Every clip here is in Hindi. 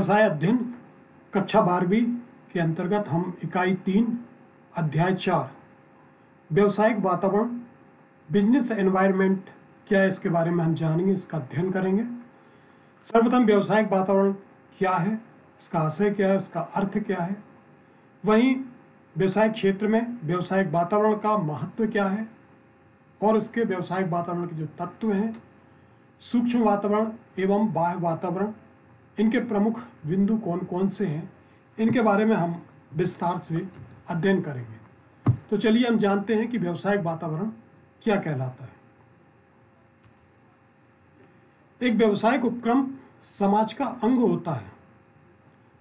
व्यवसाय अध्ययन कक्षा बारहवीं के अंतर्गत हम इकाई तीन, अध्याय चार, व्यवसायिक वातावरण बिज़नेस एनवायरनमेंट क्या है इसके बारे में हम जानेंगे, इसका अध्ययन करेंगे। सर्वप्रथम व्यवसायिक वातावरण क्या है, इसका आशय क्या है, इसका अर्थ क्या है? वहीं व्यवसायिक क्षेत्र में व्यवसायिक वातावरण का महत्व क्या है? और इसके व्यवसायिक वातावरण के जो तत्व हैं, सूक्ष्म वातावरण एवं बाह्य वातावरण इनके प्रमुख बिंदु कौन कौन से हैं, इनके बारे में हम विस्तार से अध्ययन करेंगे। तो चलिए हम जानते हैं कि व्यवसायिक वातावरण क्या कहलाता है। एक व्यवसायिक उपक्रम समाज का अंग होता है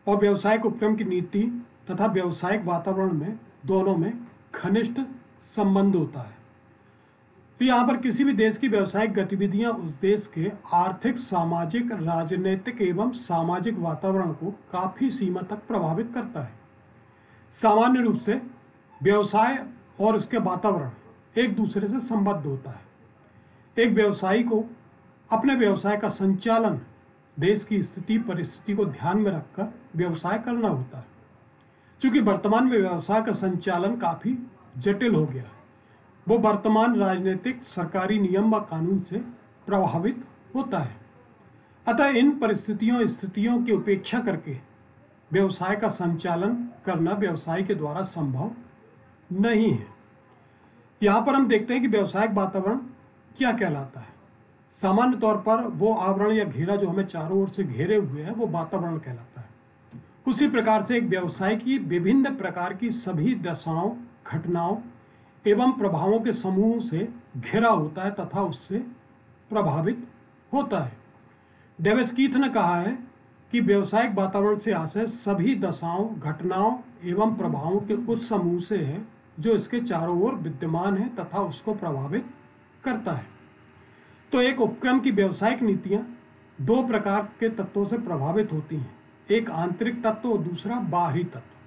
और व्यवसायिक उपक्रम की नीति तथा व्यवसायिक वातावरण में दोनों में घनिष्ठ संबंध होता है। तो यहाँ पर किसी भी देश की व्यवसायिक गतिविधियाँ उस देश के आर्थिक, सामाजिक, राजनीतिक एवं सामाजिक वातावरण को काफ़ी सीमा तक प्रभावित करता है। सामान्य रूप से व्यवसाय और उसके वातावरण एक दूसरे से संबद्ध होता है। एक व्यवसायी को अपने व्यवसाय का संचालन देश की स्थिति, परिस्थिति को ध्यान में रखकर व्यवसाय करना होता है। क्योंकि वर्तमान में व्यवसाय का संचालन काफ़ी जटिल हो गया है। वो वर्तमान राजनीतिक सरकारी नियम व कानून से प्रभावित होता है। अतः इन परिस्थितियों, स्थितियों की उपेक्षा करके व्यवसाय का संचालन करना व्यवसाय के द्वारा संभव नहीं है। यहाँ पर हम देखते हैं कि व्यवसायिक वातावरण क्या कहलाता है। सामान्य तौर पर वो आवरण या घेरा जो हमें चारों ओर से घेरे हुए है, वो वातावरण कहलाता है। उसी प्रकार से एक व्यवसाय की विभिन्न प्रकार की सभी दशाओं, घटनाओं एवं प्रभावों के समूह से घिरा होता है तथा उससे प्रभावित होता है। डेवेस्कीथ ने कहा है कि व्यवसायिक वातावरण से आशय सभी दशाओं, घटनाओं एवं प्रभावों के उस समूह से है जो इसके चारों ओर विद्यमान है तथा उसको प्रभावित करता है। तो एक उपक्रम की व्यवसायिक नीतियाँ दो प्रकार के तत्वों से प्रभावित होती हैं, एक आंतरिक तत्व और दूसरा बाहरी तत्व।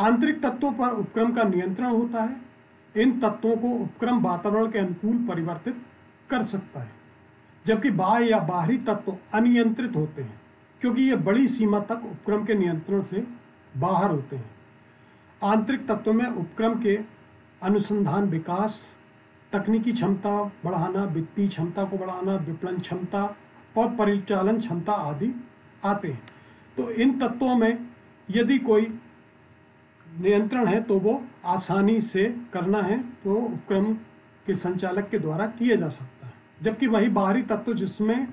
आंतरिक तत्वों पर उपक्रम का नियंत्रण होता है। इन तत्वों को उपक्रम वातावरण के अनुकूल परिवर्तित कर सकता है, जबकि बाह्य या बाहरी तत्व अनियंत्रित होते हैं, क्योंकि ये बड़ी सीमा तक उपक्रम के नियंत्रण से बाहर होते हैं। आंतरिक तत्वों में उपक्रम के अनुसंधान विकास, तकनीकी क्षमता बढ़ाना, वित्तीय क्षमता को बढ़ाना, विपणन क्षमता और परिचालन क्षमता आदि आते हैं। तो इन तत्वों में यदि कोई नियंत्रण है तो वो आसानी से करना है तो उपक्रम के संचालक के द्वारा किया जा सकता है। जबकि वही बाहरी तत्व जिसमें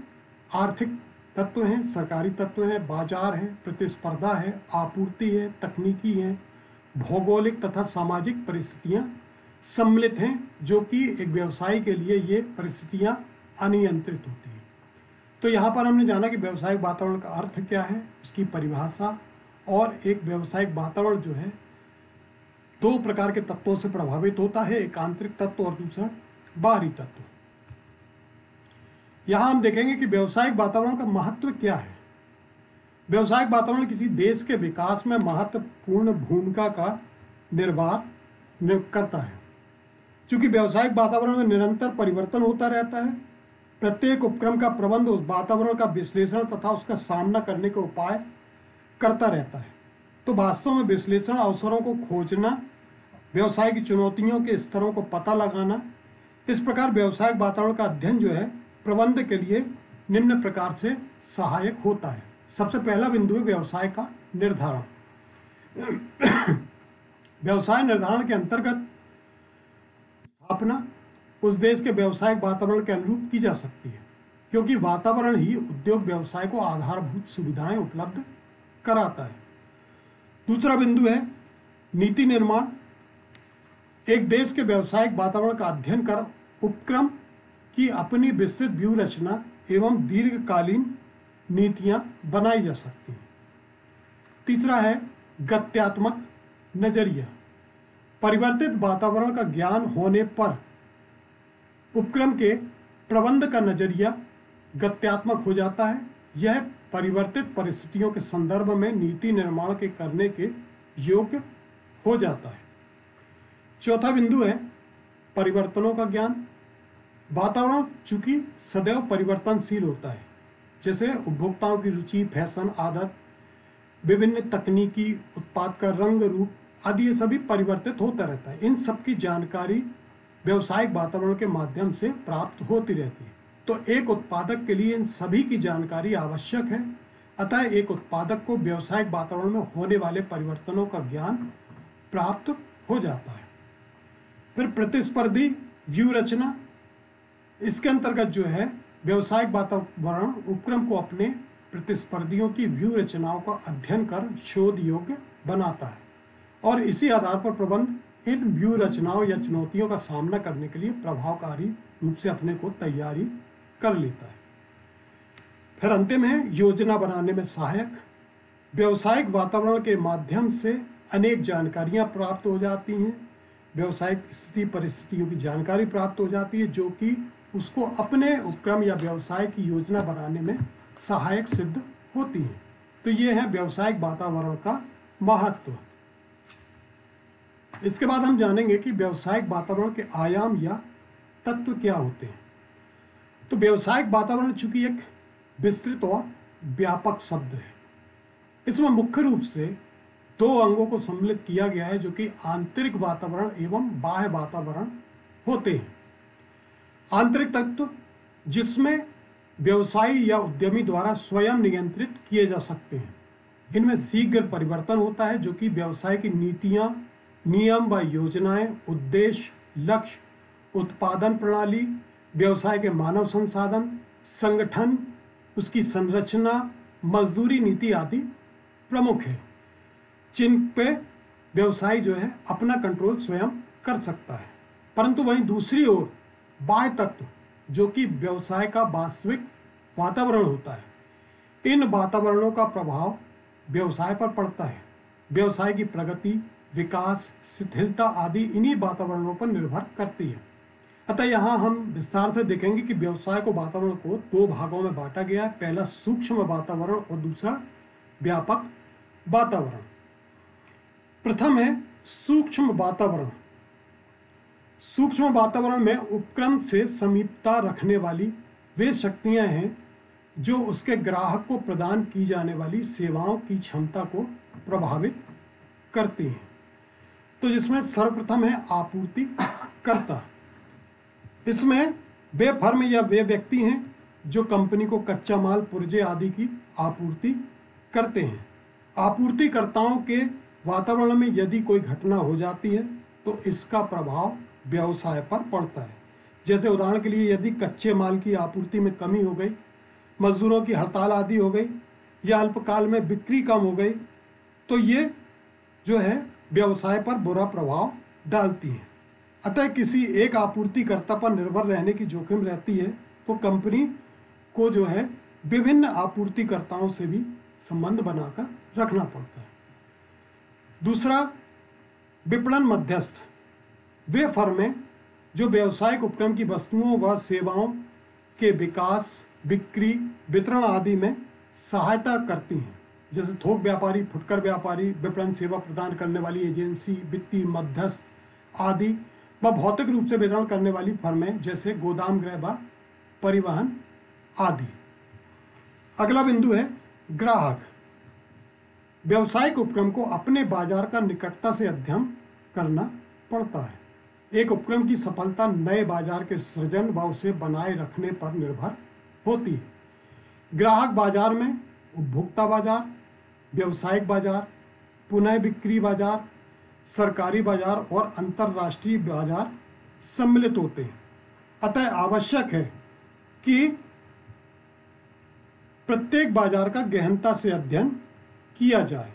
आर्थिक तत्व हैं, सरकारी तत्व हैं, बाज़ार है, प्रतिस्पर्धा है, आपूर्ति है, तकनीकी है, भौगोलिक तथा सामाजिक परिस्थितियाँ सम्मिलित हैं, जो कि एक व्यवसाय के लिए ये परिस्थितियाँ अनियंत्रित होती हैं। तो यहाँ पर हमने जाना कि व्यवसायिक वातावरण का अर्थ क्या है, उसकी परिभाषा और एक व्यवसायिक वातावरण जो है दो प्रकार के तत्वों से प्रभावित होता है, एक आंतरिक तत्व और दूसरा बाहरी तत्व। यहाँ हम देखेंगे कि व्यवसायिक वातावरण का महत्व क्या है। व्यवसायिक वातावरण किसी देश के विकास में महत्वपूर्ण भूमिका का निर्वाह करता है। क्योंकि व्यवसायिक वातावरण में निरंतर परिवर्तन होता रहता है, प्रत्येक उपक्रम का प्रबंध उस वातावरण का विश्लेषण तथा उसका सामना करने के उपाय करता रहता है। तो वास्तव में विश्लेषण अवसरों को खोजना, व्यवसाय की चुनौतियों के स्तरों को पता लगाना, इस प्रकार व्यवसायिक वातावरण का अध्ययन जो है, प्रबंध के लिए निम्न प्रकार से सहायक होता है। सबसे पहला बिंदु है व्यवसाय का निर्धारण। व्यवसाय निर्धारण के अंतर्गत स्थापना उस देश के व्यवसायिक वातावरण के अनुरूप की जा सकती है, क्योंकि वातावरण ही उद्योग व्यवसाय को आधारभूत सुविधाएँ उपलब्ध कराता है। दूसरा बिंदु है नीति निर्माण। एक देश के व्यावसायिक वातावरण का अध्ययन कर उपक्रम की अपनी विस्तृत व्यू रचना एवं दीर्घकालीन नीतियाँ बनाई जा सकती हैं। तीसरा है गत्यात्मक नज़रिया। परिवर्तित वातावरण का ज्ञान होने पर उपक्रम के प्रबंध का नज़रिया गत्यात्मक हो जाता है। यह परिवर्तित परिस्थितियों के संदर्भ में नीति निर्माण के करने के योग्य हो जाता है। चौथा बिंदु है परिवर्तनों का ज्ञान। वातावरण चूँकि सदैव परिवर्तनशील होता है, जैसे उपभोक्ताओं की रुचि, फ़ैशन, आदत, विभिन्न तकनीकी उत्पाद का रंग, रूप आदि ये सभी परिवर्तित होता रहता है। इन सब की जानकारी व्यवसायिक वातावरण के माध्यम से प्राप्त होती रहती है। तो एक उत्पादक के लिए इन सभी की जानकारी आवश्यक है। अतः एक उत्पादक को व्यवसायिक वातावरण में होने वाले परिवर्तनों का ज्ञान प्राप्त हो जाता है। फिर प्रतिस्पर्धी व्यू रचना इसके अंतर्गत जो है, व्यवसायिक वातावरण उपक्रम को अपने प्रतिस्पर्धियों की व्यू रचनाओं का अध्ययन कर शोध योग्य बनाता है और इसी आधार पर प्रबंध इन व्यू रचनाओं या चुनौतियों का सामना करने के लिए प्रभावकारी रूप से अपने को तैयारी कर लेता है। फिर अंतिम है, योजना बनाने में सहायक। व्यवसायिक वातावरण के माध्यम से अनेक जानकारियाँ प्राप्त हो जाती हैं। व्यवसायिक स्थिति, परिस्थितियों की जानकारी प्राप्त हो जाती है, जो कि उसको अपने उपक्रम या व्यवसाय की योजना बनाने में सहायक सिद्ध होती है। तो ये है व्यवसायिक वातावरण का महत्व। इसके बाद हम जानेंगे कि व्यवसायिक वातावरण के आयाम या तत्व क्या होते हैं। तो व्यवसायिक वातावरण चूँकि एक विस्तृत और व्यापक शब्द है, इसमें मुख्य रूप से दो अंगों को सम्मिलित किया गया है जो कि आंतरिक वातावरण एवं बाह्य वातावरण होते हैं। आंतरिक तत्व जिसमें व्यवसायी या उद्यमी द्वारा स्वयं नियंत्रित किए जा सकते हैं। इनमें शीघ्र परिवर्तन होता है, जो कि व्यवसाय की नीतियाँ, नियम व योजनाएँ, उद्देश्य, लक्ष्य, उत्पादन प्रणाली व्यवसाय के मानव संसाधन, संगठन, उसकी संरचना, मजदूरी नीति आदि प्रमुख है, जिन पे व्यवसाय जो है अपना कंट्रोल स्वयं कर सकता है। परंतु वहीं दूसरी ओर, बाह्य तत्व, जो कि व्यवसाय का वास्तविक वातावरण होता है, इन वातावरणों का प्रभाव व्यवसाय पर पड़ता है। व्यवसाय की प्रगति, विकास, शिथिलता आदि इन्हीं वातावरणों पर निर्भर करती है। अतः यहाँ हम विस्तार से देखेंगे कि व्यवसाय को वातावरण को दो भागों में बांटा गया है। पहला, सूक्ष्म वातावरण और दूसरा, व्यापक वातावरण। प्रथम है सूक्ष्म वातावरण। सूक्ष्म वातावरण में उपक्रम से समीपता रखने वाली वे शक्तियाँ हैं जो उसके ग्राहक को प्रदान की जाने वाली सेवाओं की क्षमता को प्रभावित करती हैं। तो जिसमें सर्वप्रथम है आपूर्ति करता इसमें वे फर्म या वे व्यक्ति हैं जो कंपनी को कच्चा माल, पुर्जे आदि की आपूर्ति करते हैं। आपूर्तिकर्ताओं के वातावरण में यदि कोई घटना हो जाती है तो इसका प्रभाव व्यवसाय पर पड़ता है। जैसे उदाहरण के लिए, यदि कच्चे माल की आपूर्ति में कमी हो गई, मजदूरों की हड़ताल आदि हो गई, या अल्पकाल में बिक्री कम हो गई तो ये जो है, व्यवसाय पर बुरा प्रभाव डालती है। अतः किसी एक आपूर्तिकर्ता पर निर्भर रहने की जोखिम रहती है तो कंपनी को जो है विभिन्न आपूर्तिकर्ताओं से भी संबंध बनाकर रखना पड़ता है। दूसरा, विपणन मध्यस्थ। वे फर्में जो व्यवसायिक उपक्रम की वस्तुओं व सेवाओं के विकास, बिक्री, वितरण आदि में सहायता करती हैं। जैसे थोक व्यापारी, फुटकर व्यापारी, विपणन सेवा प्रदान करने वाली एजेंसी, वित्तीय मध्यस्थ आदि व भौतिक रूप से वितरण करने वाली फर्में जैसे गोदाम गृह व परिवहन आदि। अगला बिंदु है ग्राहक। व्यवसायिक उपक्रम को अपने बाज़ार का निकटता से अध्ययन करना पड़ता है। एक उपक्रम की सफलता नए बाज़ार के सृजन व उसे बनाए रखने पर निर्भर होती है। ग्राहक बाज़ार में उपभोक्ता बाज़ार, व्यावसायिक बाज़ार, पुनः बिक्री बाज़ार सरकारी बाज़ार और अंतर्राष्ट्रीय बाज़ार सम्मिलित होते हैं। अतः आवश्यक है कि प्रत्येक बाज़ार का गहनता से अध्ययन किया जाए।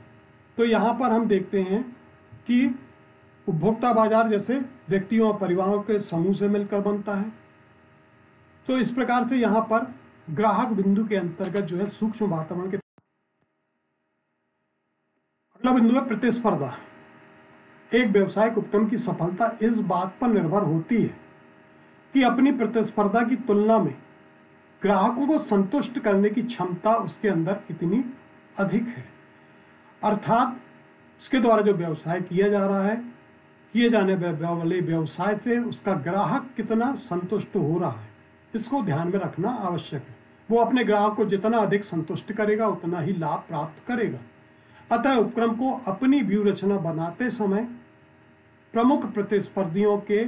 तो यहाँ पर हम देखते हैं कि उपभोक्ता बाज़ार जैसे व्यक्तियों और परिवारों के समूह से मिलकर बनता है। तो इस प्रकार से यहाँ पर ग्राहक बिंदु के अंतर्गत जो है सूक्ष्म वातावरण के अगला बिंदु है प्रतिस्पर्धा। एक व्यवसायिक उपक्रम की सफलता इस बात पर निर्भर होती है कि अपनी प्रतिस्पर्धा की तुलना में ग्राहकों को संतुष्ट करने की क्षमता उसके अंदर कितनी अधिक है। अर्थात उसके द्वारा जो व्यवसाय किया जा रहा है, किए जाने वाले व्यवसाय से उसका ग्राहक कितना संतुष्ट हो रहा है, इसको ध्यान में रखना आवश्यक है। वो अपने ग्राहक को जितना अधिक संतुष्ट करेगा, उतना ही लाभ प्राप्त करेगा। अतः उपक्रम को अपनी व्यू रचना बनाते समय प्रमुख प्रतिस्पर्धियों के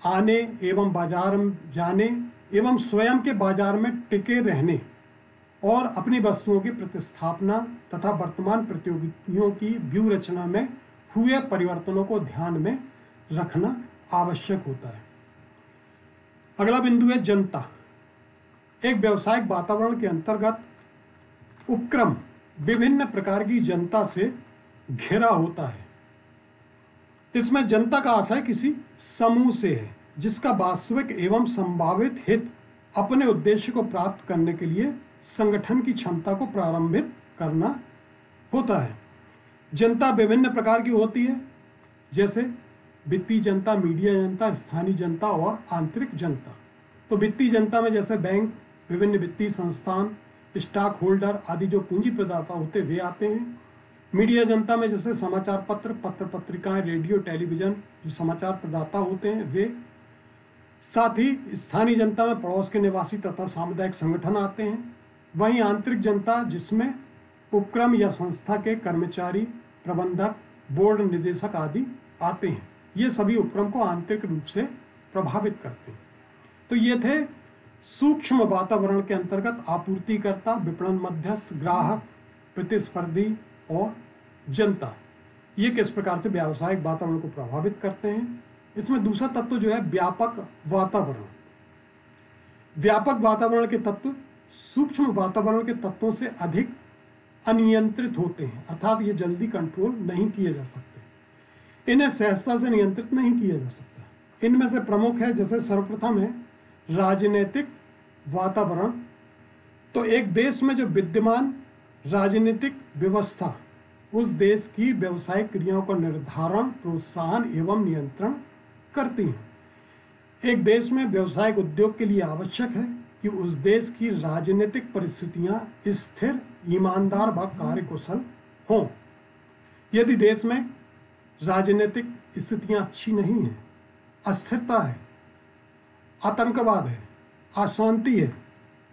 आने एवं बाज़ार जाने एवं स्वयं के बाज़ार में टिके रहने और अपनी वस्तुओं की प्रतिस्थापना तथा वर्तमान प्रतियोगियों की व्यू रचना में हुए परिवर्तनों को ध्यान में रखना आवश्यक होता है। अगला बिंदु है जनता। एक व्यवसायिक वातावरण के अंतर्गत उपक्रम विभिन्न प्रकार की जनता से घिरा होता है। इसमें जनता का आशय किसी समूह से है, जिसका वास्तविक एवं संभावित हित अपने उद्देश्य को प्राप्त करने के लिए संगठन की क्षमता को प्रारंभित करना होता है। जनता विभिन्न प्रकार की होती है, जैसे वित्तीय जनता, मीडिया जनता, स्थानीय जनता और आंतरिक जनता। तो वित्तीय जनता में जैसे बैंक, विभिन्न वित्तीय संस्थान स्टॉक होल्डर आदि जो पूंजी प्रदाता होते वे आते हैं। मीडिया जनता में जैसे समाचार पत्र पत्र पत्रिकाएँ, रेडियो, टेलीविज़न, जो समाचार प्रदाता होते हैं, वे साथ ही स्थानीय जनता में पड़ोस के निवासी तथा सामुदायिक संगठन आते हैं। वहीं आंतरिक जनता, जिसमें उपक्रम या संस्था के कर्मचारी, प्रबंधक, बोर्ड निदेशक आदि आते हैं, ये सभी उपक्रम को आंतरिक रूप से प्रभावित करते हैं। तो ये थे सूक्ष्म वातावरण के अंतर्गत आपूर्तिकर्ता, विपणन मध्यस्थ, ग्राहक, प्रतिस्पर्धी और जनता। ये किस प्रकार से व्यावसायिक वातावरण को प्रभावित करते हैं? इसमें दूसरा तत्व जो है, व्यापक वातावरण। व्यापक वातावरण के तत्व सूक्ष्म वातावरण के तत्वों से अधिक अनियंत्रित होते हैं, अर्थात ये जल्दी कंट्रोल नहीं किए जा सकते। इन्हें सहजता से नियंत्रित नहीं किया जा सकता। इनमें से प्रमुख है, जैसे सर्वप्रथम है, राजनीतिक वातावरण। तो एक देश में जो विद्यमान राजनीतिक व्यवस्था, उस देश की व्यवसायिक क्रियाओं का निर्धारण, प्रोत्साहन एवं नियंत्रण करती हैं। एक देश में व्यवसायिक उद्योग के लिए आवश्यक है कि उस देश की राजनीतिक परिस्थितियाँ स्थिर, ईमानदार व कार्यकुशल हों। यदि देश में राजनीतिक स्थितियाँ अच्छी नहीं हैं, अस्थिरता है, आतंकवाद है, अशांति है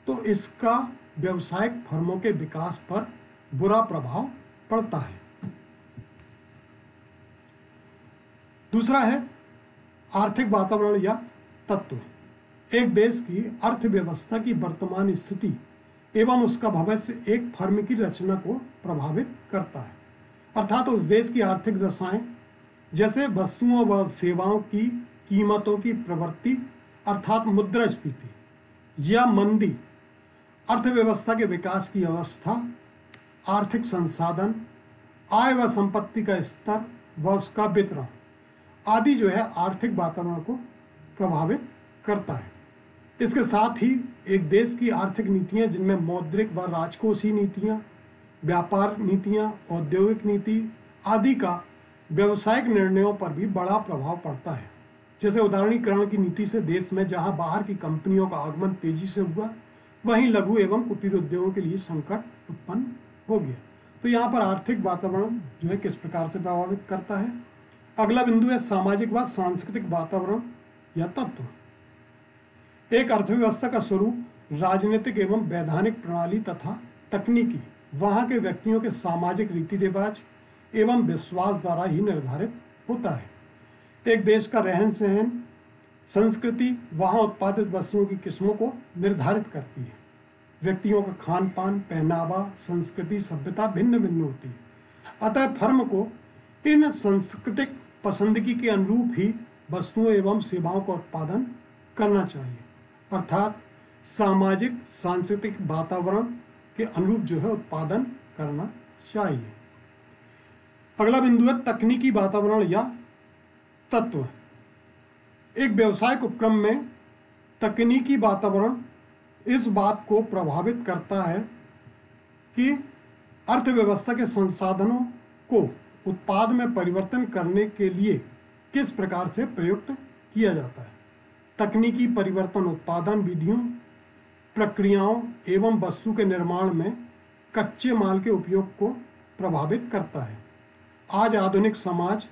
तो इसका व्यवसायिक फर्मों के विकास पर बुरा प्रभाव पड़ता है। दूसरा है आर्थिक वातावरण या तत्व। एक देश की अर्थव्यवस्था की वर्तमान स्थिति एवं उसका भविष्य एक फर्म की रचना को प्रभावित करता है। अर्थात तो उस देश की आर्थिक दशाएँ, जैसे वस्तुओं व सेवाओं की कीमतों की प्रवृत्ति, अर्थात मुद्रास्फीति या मंदी अर्थव्यवस्था के विकास की अवस्था, आर्थिक संसाधन, आय व संपत्ति का स्तर व उसका वितरण आदि जो है आर्थिक वातावरण को प्रभावित करता है। इसके साथ ही एक देश की आर्थिक नीतियाँ, जिनमें मौद्रिक व राजकोषीय नीतियाँ, व्यापार नीतियाँ, औद्योगिक नीति आदि का व्यवसायिक निर्णयों पर भी बड़ा प्रभाव पड़ता है। जैसे उदाहरणीकरण की नीति से देश में जहाँ बाहर की कंपनियों का आगमन तेज़ी से हुआ वहीं लघु एवं कुटीर उद्योगों के लिए संकट उत्पन्न हो गया। तो यहाँ पर आर्थिक वातावरण जो है किस प्रकार से प्रभावित करता है? अगला बिंदु है सामाजिक व सांस्कृतिक वातावरण या तत्व। एक अर्थव्यवस्था का स्वरूप राजनीतिक एवं वैधानिक प्रणाली तथा तकनीकी, वहाँ के व्यक्तियों के सामाजिक रीति रिवाज एवं विश्वास द्वारा ही निर्धारित होता है। एक देश का रहन सहन संस्कृति वहाँ उत्पादित वस्तुओं की किस्मों को निर्धारित करती है। व्यक्तियों का खान पान पहनावा, संस्कृति, सभ्यता भिन्न भिन्न होती है। अतः फर्म को इन सांस्कृतिक पसंदगी के अनुरूप ही वस्तुओं एवं सेवाओं का उत्पादन करना चाहिए। अर्थात सामाजिक, सांस्कृतिक वातावरण के अनुरूप जो है उत्पादन करना चाहिए। अगला बिंदु है तकनीकी वातावरण या तत्व। एक व्यवसायिक उपक्रम में तकनीकी वातावरण इस बात को प्रभावित करता है कि अर्थव्यवस्था के संसाधनों को उत्पाद में परिवर्तन करने के लिए किस प्रकार से प्रयुक्त किया जाता है। तकनीकी परिवर्तन उत्पादन विधियों, प्रक्रियाओं एवं वस्तु के निर्माण में कच्चे माल के उपयोग को प्रभावित करता है। आज आधुनिक समाज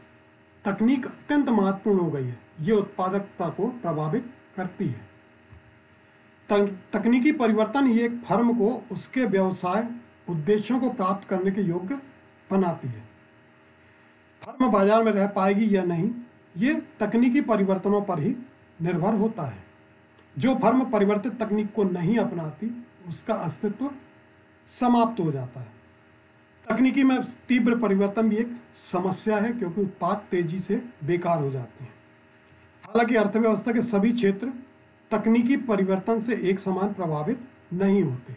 तकनीक अत्यंत महत्वपूर्ण हो गई है। ये उत्पादकता को प्रभावित करती है। तकनीकी परिवर्तन ही एक फर्म को उसके व्यवसाय उद्देश्यों को प्राप्त करने के योग्य बनाती है। फर्म बाज़ार में रह पाएगी या नहीं, ये तकनीकी परिवर्तनों पर ही निर्भर होता है। जो फर्म परिवर्तित तकनीक को नहीं अपनाती, उसका अस्तित्व समाप्त हो जाता है। तकनीकी में तीव्र परिवर्तन भी एक समस्या है, क्योंकि उत्पाद तेज़ी से बेकार हो जाते हैं। हालाँकि अर्थव्यवस्था के सभी क्षेत्र तकनीकी परिवर्तन से एक समान प्रभावित नहीं होते।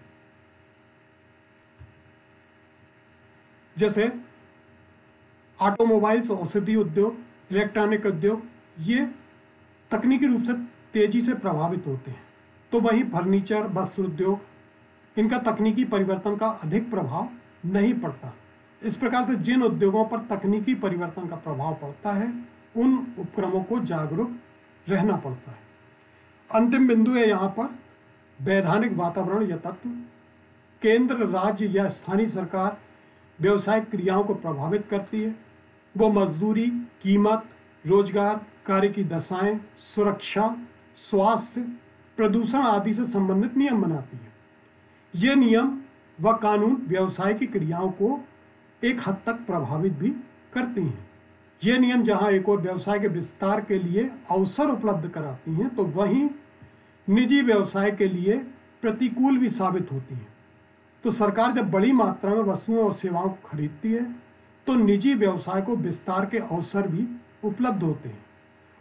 जैसे ऑटोमोबाइल्स औषधि उद्योग, इलेक्ट्रॉनिक उद्योग, ये तकनीकी रूप से तेज़ी से प्रभावित होते हैं। तो वहीं फर्नीचर, वस्त्र उद्योग, इनका तकनीकी परिवर्तन का अधिक प्रभाव नहीं पड़ता। इस प्रकार से जिन उद्योगों पर तकनीकी परिवर्तन का प्रभाव पड़ता है उन उपक्रमों को जागरूक रहना पड़ता है। अंतिम बिंदु है यहाँ पर वैधानिक वातावरण या तत्व। केंद्र, राज्य या स्थानीय सरकार व्यवसायिक क्रियाओं को प्रभावित करती है। वो मजदूरी, कीमत, रोज़गार, कार्य की दशाएँ, सुरक्षा, स्वास्थ्य, प्रदूषण आदि से संबंधित नियम बनाती है। ये नियम व कानून व्यवसाय की क्रियाओं को एक हद तक प्रभावित भी करती हैं। ये नियम जहाँ एक और व्यवसाय के विस्तार के लिए अवसर उपलब्ध कराती हैं तो वहीं निजी व्यवसाय के लिए प्रतिकूल भी साबित होती हैं। तो सरकार जब बड़ी मात्रा में वस्तुओं और सेवाओं को खरीदती है तो निजी व्यवसाय को विस्तार के अवसर भी उपलब्ध होते हैं।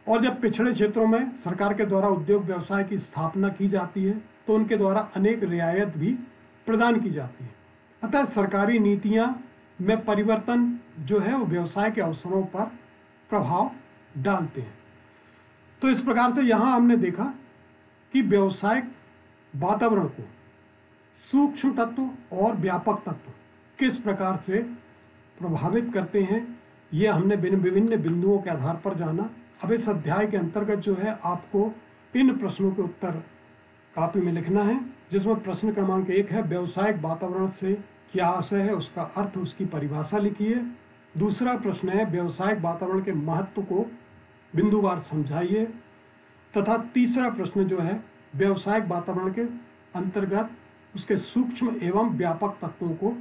और जब पिछड़े क्षेत्रों में सरकार के द्वारा उद्योग व्यवसाय की स्थापना की जाती है तो उनके द्वारा अनेक रियायत भी प्रदान की जाती है। अतः सरकारी नीतियाँ में परिवर्तन जो है वो व्यवसाय के अवसरों पर प्रभाव डालते हैं। तो इस प्रकार से यहाँ हमने देखा कि व्यवसायिक वातावरण को, सूक्ष्म तत्व और व्यापक तत्व किस प्रकार से प्रभावित करते हैं, ये हमने विभिन्न बिंदुओं के आधार पर जाना। अब इस अध्याय के अंतर्गत जो है आपको इन प्रश्नों के उत्तर कापी में लिखना है, जिसमें प्रश्न क्रमांक एक है, व्यवसायिक वातावरण से क्या आशय है, उसका अर्थ, उसकी परिभाषा लिखिए। दूसरा प्रश्न है, व्यवसायिक वातावरण के महत्व को बिंदुवार समझाइए। तथा तीसरा प्रश्न जो है, व्यवसायिक वातावरण के अंतर्गत उसके सूक्ष्म एवं व्यापक तत्वों को